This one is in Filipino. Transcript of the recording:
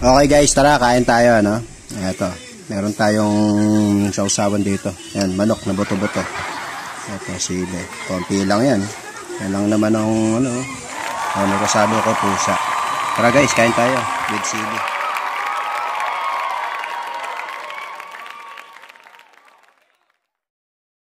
Okay guys, tara, kain tayo, ano? Ito, meron tayong sausawan dito. Yan, manok na buto-buto. Ito, sili. Konti lang yan. Yan lang naman ang, ano, ano kasado ko, pusa. Tara guys, kain tayo with sili.